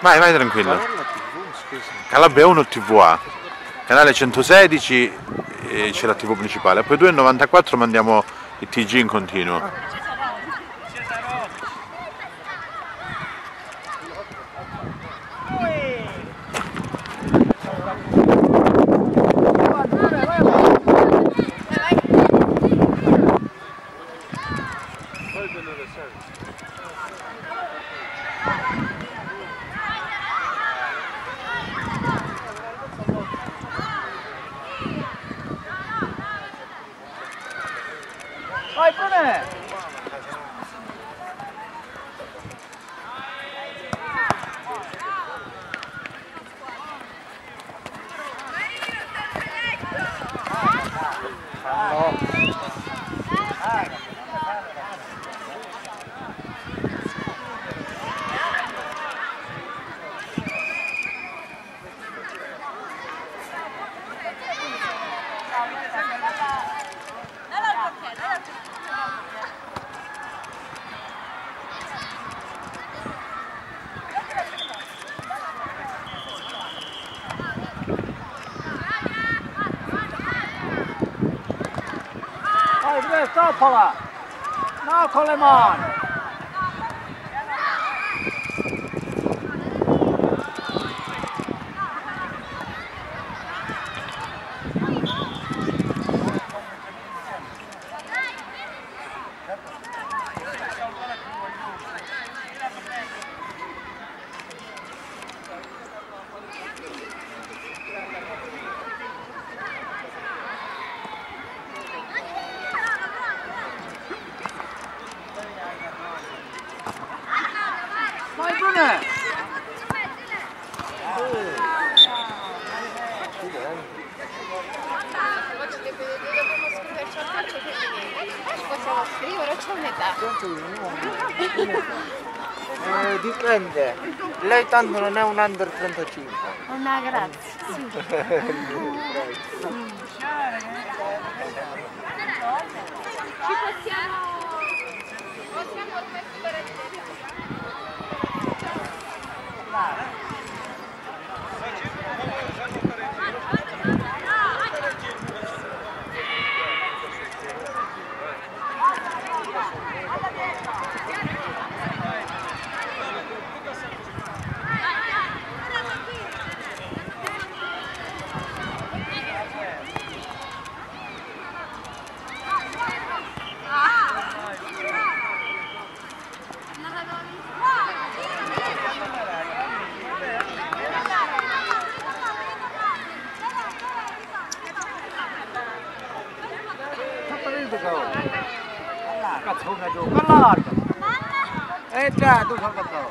Vai, vai tranquillo. Calabria 1 TVA, canale 116 eh, c'è la TV principale, poi 2,94 mandiamo il TG in continuo. Vai Brune! Vai Brune, stoppala! first Opola. Now Coleman. Ci possiamo scrivere, c'è un'età. Eh, dipende. Lei tanto non è un under 35. Una grazie. Ci tu go ka chho na jo ka lar e cha tu thol ka to